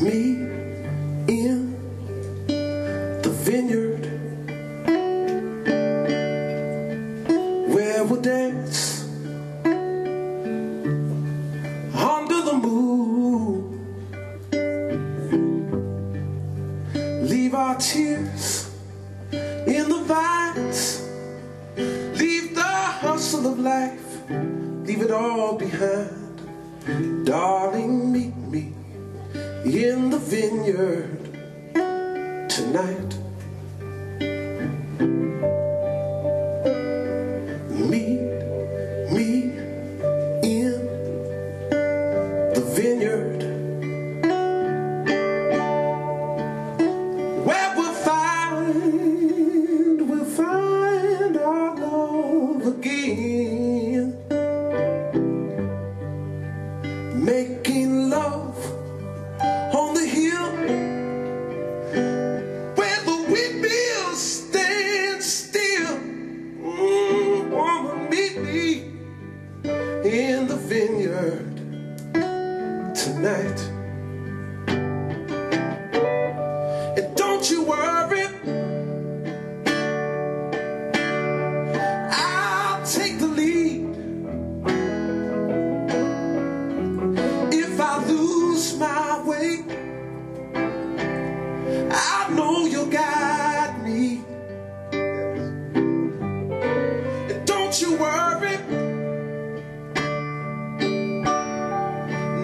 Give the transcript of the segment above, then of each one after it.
me in the vineyard. of life, leave it all behind. Darling, meet me in the vineyard tonight.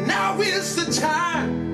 Now is the time.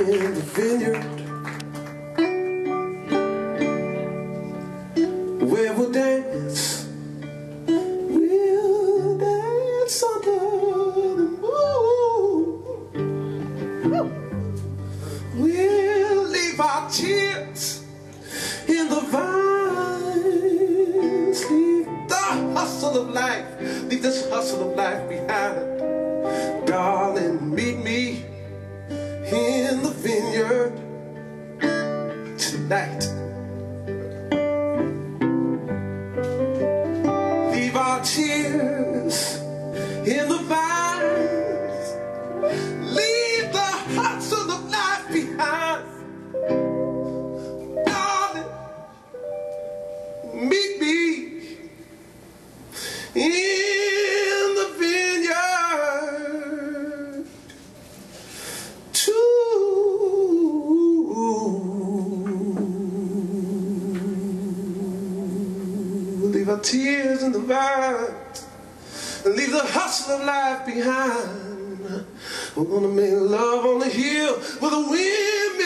in the vineyard. Where we'll dance. We'll dance under the moon. We'll leave our tears In the vines. Leave the hustle of life. Leave this hustle of life behind. tonight. Leave our tears in the vines. Leave the hustle of life behind. Darling, meet me in leave our tears in the vines and leave the hustle of life behind. We're gonna make love on the hill with the wind.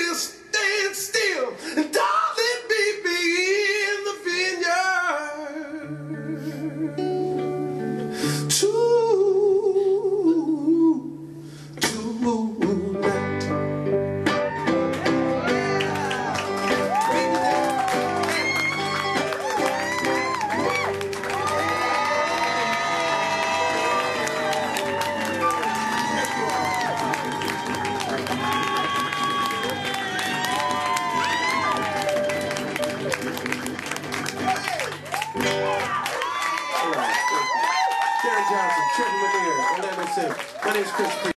Menear, Orlando Sims. My name's Chris Pierce.